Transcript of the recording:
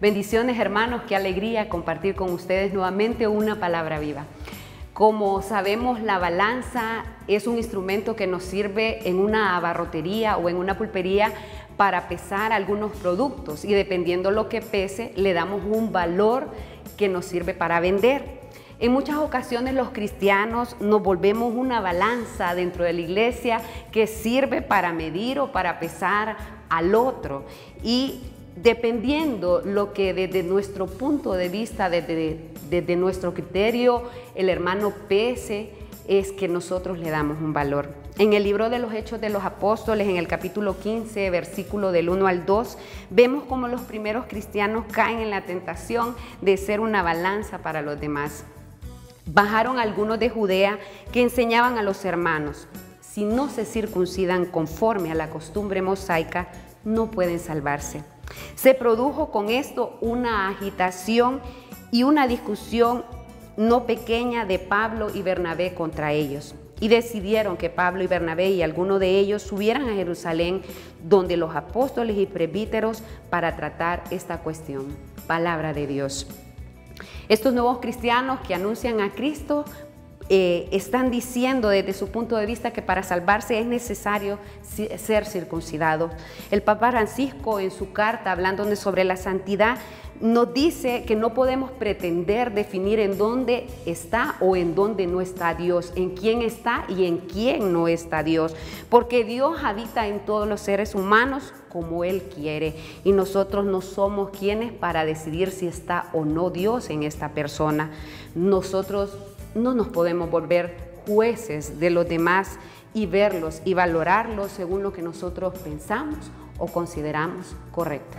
Bendiciones hermanos, qué alegría compartir con ustedes nuevamente una palabra viva. Como sabemos, la balanza es un instrumento que nos sirve en una abarrotería o en una pulpería para pesar algunos productos y dependiendo lo que pese, le damos un valor que nos sirve para vender. En muchas ocasiones los cristianos nos volvemos una balanza dentro de la iglesia que sirve para medir o para pesar al otro. Y dependiendo lo que desde nuestro punto de vista, desde, nuestro criterio, el hermano pese, es que nosotros le damos un valor. En el libro de los Hechos de los Apóstoles, en el capítulo 15, versículo del 1 al 2, vemos cómo los primeros cristianos caen en la tentación de ser una balanza para los demás. Bajaron algunos de Judea que enseñaban a los hermanos, si no se circuncidan conforme a la costumbre mosaica, no pueden salvarse. Se produjo con esto una agitación y una discusión no pequeña de Pablo y Bernabé contra ellos. Y decidieron que Pablo y Bernabé y alguno de ellos subieran a Jerusalén donde los apóstoles y presbíteros para tratar esta cuestión. Palabra de Dios. Estos nuevos cristianos que anuncian a Cristo eh, están diciendo desde su punto de vista que para salvarse es necesario ser circuncidado. El Papa Francisco en su carta hablándonos sobre la santidad nos dice que no podemos pretender definir en dónde está o en dónde no está Dios, en quién está y en quién no está Dios, porque Dios habita en todos los seres humanos como Él quiere y nosotros no somos quienes para decidir si está o no Dios en esta persona. Nosotros no nos podemos volver jueces de los demás y verlos y valorarlos según lo que nosotros pensamos o consideramos correcto.